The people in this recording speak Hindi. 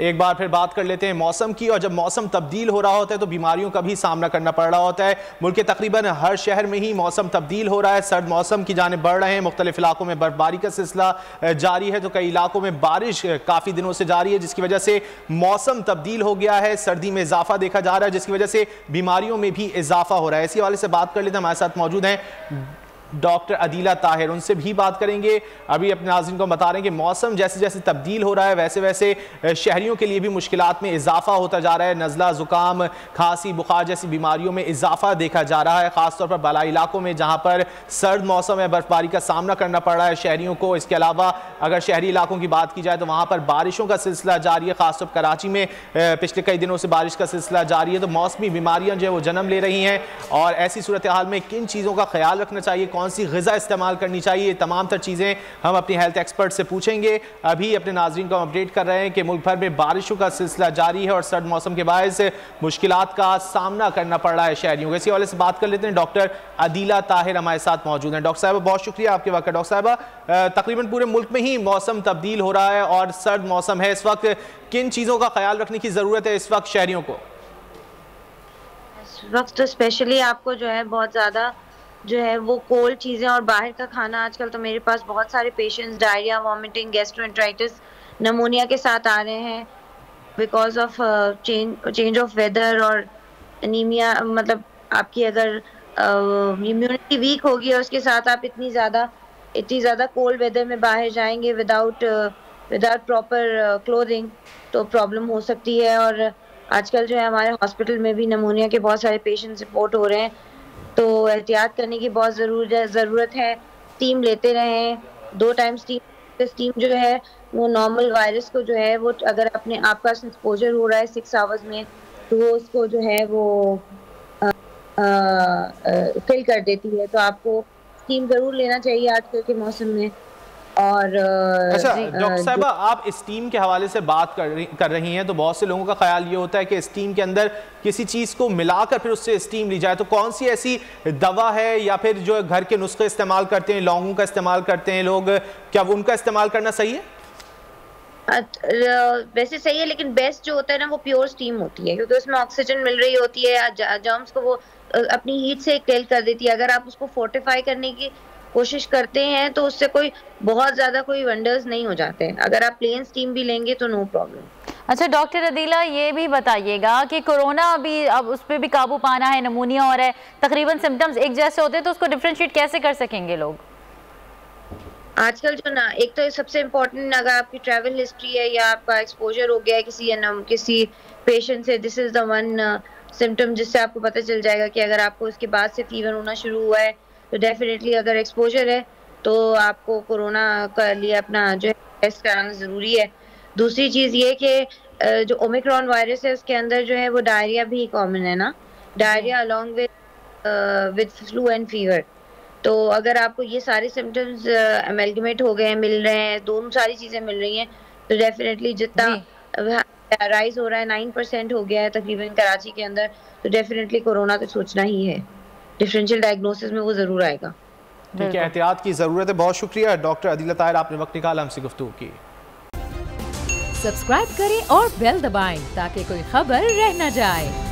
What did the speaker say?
एक बार फिर बात कर लेते हैं मौसम की, और जब मौसम तब्दील हो रहा होता है तो बीमारियों का भी सामना करना पड़ रहा होता है। मुल्क के तकरीबन हर शहर में ही मौसम तब्दील हो रहा है। सर्द मौसम की जाने बढ़ रहे हैं। मुख्तलिफ़ इलाकों में बर्फबारी का सिलसिला जारी है तो कई इलाकों में बारिश काफ़ी दिनों से जारी है, जिसकी वजह से मौसम तब्दील हो गया है। सर्दी में इजाफा देखा जा रहा है, जिसकी वजह से बीमारियों में भी इजाफा हो रहा है। इसी वाले से बात कर लेते हैं। हमारे साथ मौजूद हैं डॉक्टर अदीला ताहिर, उनसे भी बात करेंगे। अभी अपने नाजिन को बता रहे हैं कि मौसम जैसे जैसे तब्दील हो रहा है, वैसे वैसे शहरीों के लिए भी मुश्किल में इजाफा होता जा रहा है। नज़ला, ज़ुकाम, खांसी, बुखार जैसी बीमारियों में इजाफा देखा जा रहा है, ख़ासतौर पर बलाई इलाकों में, जहाँ पर सर्द मौसम है बर्फबारी का सामना करना पड़ रहा है शहरीों को। इसके अलावा अगर शहरी इलाकों की बात की जाए तो वहाँ पर बारिशों का सिलसिला जारी है, ख़ासतौर कराची में पिछले कई दिनों से बारिश का सिलसिला जारी है। तो मौसमी बीमारियाँ जो है, वो जन्म ले रही हैं और ऐसी सूरत हाल में किन चीज़ों का ख्याल रखना चाहिए कौन सी गज़ा इस्तेमाल करनी चाहिए? तमाम तर चीज़ें हम अपनी हेल्थ एक्सपर्ट से पूछेंगे। अभी अपने नाजरन को अपडेट कर रहे हैं कि मुल्क भर में बारिशों का सिलसिला जारी है और सर्द मौसम के बायस मुश्किल का सामना करना पड़ रहा है शहरीों को। इसी वाले से बात कर लेते हैं डॉक्टर अदीला ताहिर हमारे साथ मौजूद हैं। डॉक्टर साहब, बहुत शुक्रिया आपके वक्त। डॉक्टर साहबा तकरीबन पूरे मुल्क में ही मौसम तब्दील हो रहा है और सर्द मौसम है। इस वक्त किन चीज़ों का ख्याल रखने की ज़रूरत है इस वक्त शहरीों को? वक्त तो स्पेशली आपको जो है बहुत ज़्यादा जो है वो कोल्ड चीज़ें और बाहर का खाना आजकल तो मेरे पास बहुत सारे patients diarrhoea vomiting gastroenteritis pneumonia के साथ आ रहे हैं because of change of weather और अनीमिया मतलब आपकी अगर इम्यूनिटी uh, वीक होगी और उसके साथ आप इतनी ज़्यादा इतनी ज़्यादा कोल्ड वेदर में बाहर जाएँगे विदाउट विदाउट प्रॉपर क्लोथिंग तो प्रॉब्लम हो सकती है और आजकल जो है हमारे हॉस्पिटल में भी नमोनिया के बहुत सारे पेशेंट रिपोर्ट हो रहे हैं। तो एहतियात करने की बहुत ज़रूर ज़रूरत है। स्टीम लेते रहें। दो टाइम स्टीम स्टीम जो है, वो नॉर्मल वायरस को जो है, वो अगर अपने आप का एक्सपोजर हो रहा है सिक्स आवर्स में तो वो उसको जो है, वो फिल कर देती है। तो आपको स्टीम ज़रूर लेना चाहिए आजकल के मौसम में। और अच्छा डॉक्टर साहबा आप स्टीम के हवाले से बात कर रही कर रही हैं तो बहुत से लोगों का ख्याल ये होता है कि स्टीम के अंदर किसी चीज़ को मिलाकर फिर उससे स्टीम ली जाए। तो कौन सी ऐसी दवा है या फिर जो घर के नुस्खे इस्तेमाल करते हैं लौंगों का इस्तेमाल करते हैं लोग क्या उनका इस्तेमाल करना सही है? वैसे सही है लेकिन बेस्ट जो होता है ना वो प्योर स्टीम होती है क्योंकि उसमें ऑक्सीजन मिल रही होती है जर्म्स को वो अपनी हीट से कर देती है। अगर आप उसको फोर्टिफाई करने की कोशिश करते हैं तो उससे कोई बहुत ज़्यादा कोई वंडर्स नहीं हो जाते अगर आप प्लेन स्टीम भी लेंगे तो नो प्रॉब्लम अच्छा डॉक्टर अदीला ये भी बताइएगा कि कोरोना अभी अब उस पर भी काबू पाना है नमूनिया और है तकरीबन सिम्टम्स एक जैसे होते हैं तो उसको डिफ्रेंशिएट कैसे कर सकेंगे लोग? आजकल जो ना एक तो सबसे इम्पोर्टेंट अगर आपकी ट्रैवल हिस्ट्री है या आपका एक्सपोजर हो गया है किसी किसी पेशेंट से this is the one symptom जिससे आपको पता चल जाएगा कि अगर आपको उसके बाद से फीवर होना शुरू हुआ है तो डेफिनेटली अगर एक्सपोजर है तो आपको कोरोना का लिए अपना जो है टेस्ट कराना ज़रूरी है। दूसरी चीज़ ये कि जो ओमिक्रॉन वायरस है उसके अंदर जो है वो डायरिया भी कॉमन है ना। Diarrhoea along with with flu and fever तो अगर आपको ये सारे सिम्टम्स अमेलगमेट हो गए हैं मिल रहे हैं दोनों सारी चीज़ें मिल रही हैं तो डेफिनेटली जितना राइज हो रहा है नाइन परसेंट हो गया है तकरीबन कराची के अंदर तो डेफिनेटली कोरोना तो सोचना ही है। डिफरेंशियल डायग्नोसिस में वो ज़रूर आएगा। ठीक है एहतियात की ज़रूरत है बहुत शुक्रिया। डॉक्टर अदिला ताहिर आपने वक्त निकाला हमसे गुफ्तु की। सब्सक्राइब करें और बेल दबाएँ ताकि कोई खबर रह न जाए।